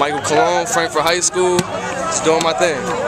Michael Cologne, Frankfort High School. Just doing my thing.